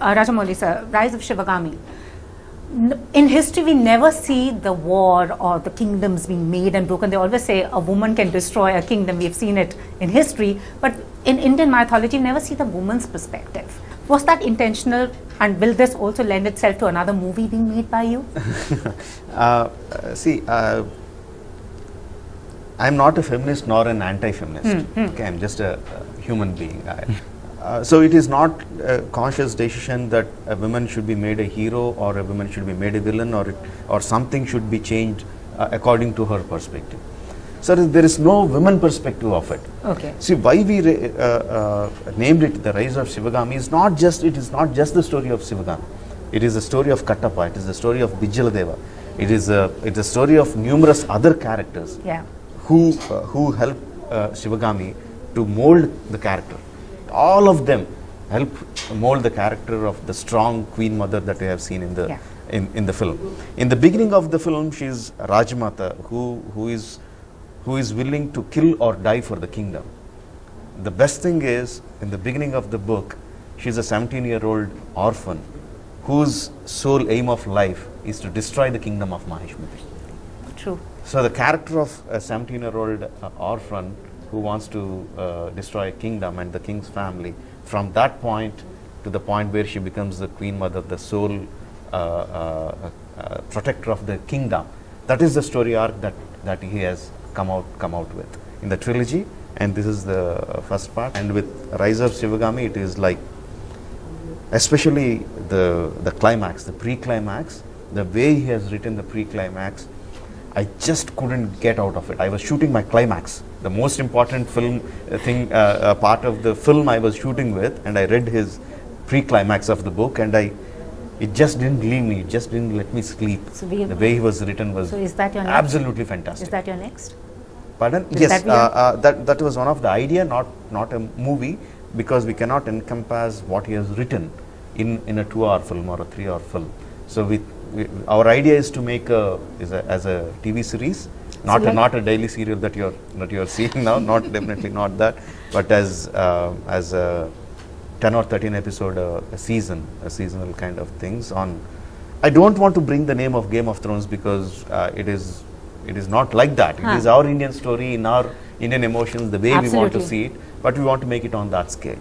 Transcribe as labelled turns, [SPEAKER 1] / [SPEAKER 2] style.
[SPEAKER 1] Uh, Rajamouli sir, Rise of Sivagami. In history, we never see the war or the kingdoms being made and broken. They always say a woman can destroy a kingdom. We've seen it in history. But in Indian mythology, we never see the woman's perspective. Was that intentional? And will this also lend itself to another movie being made by you?
[SPEAKER 2] Uh, see, uh, I'm not a feminist nor an anti-feminist. Okay, I'm just a, a human being. I, uh, so it is not a conscious decision that a woman should be made a hero or a woman should be made a villain or it, or something should be changed uh, according to her perspective. So there is no women perspective of it.
[SPEAKER 1] Okay.
[SPEAKER 2] See why we uh, uh, named it the rise of Sivagami is not just it is not just the story of Sivagami. It is the story of Kattappa. It is the story of Bijaladeva. It is a it's a story of numerous other characters
[SPEAKER 1] Yeah.
[SPEAKER 2] who uh, who help uh, Sivagami to mold the character. All of them help mold the character of the strong queen mother that we have seen in the
[SPEAKER 1] Yeah.
[SPEAKER 2] in, in the film. In the beginning of the film, she is Rajmata, who who is who is willing to kill or die for the kingdom. The best thing is, in the beginning of the book, she's a 17 year old orphan whose sole aim of life is to destroy the kingdom of Mahishmati.
[SPEAKER 1] True.
[SPEAKER 2] So the character of a 17 year old uh, orphan who wants to uh, destroy a kingdom and the king's family, from that point to the point where she becomes the queen mother, the sole uh, uh, uh, protector of the kingdom, that is the story arc that, that he has come out, come out with in the trilogy. And this is the first part. And with Rise of Sivagami, it is like especially the the climax, the pre-climax, the way he has written the pre-climax, I just couldn't get out of it. I was shooting my climax, the most important film uh, thing, uh, uh, part of the film I was shooting with, and I read his pre-climax of the book, and I. It just didn't leave me. It just didn't let me sleep.
[SPEAKER 1] So we-
[SPEAKER 2] the way he was written was
[SPEAKER 1] So is that your next?
[SPEAKER 2] absolutely fantastic.
[SPEAKER 1] Is that your next?
[SPEAKER 2] Pardon?
[SPEAKER 1] Is
[SPEAKER 2] yes,
[SPEAKER 1] that
[SPEAKER 2] uh, uh, that that was one of the idea, not not a movie, because we cannot encompass what he has written in in a two-hour film or a three-hour film. So we, we our idea is to make a is a, as a TV series, not a, not a daily serial that you're that you're seeing now. Not definitely not that, but as uh, as a 10 or 13 episode uh, a season, a seasonal kind of things on. I don't want to bring the name of Game of Thrones because uh, it is it is not like that.
[SPEAKER 1] Huh.
[SPEAKER 2] It is our Indian story in our Indian emotions, the way we want to see it, but we want to make it on that scale.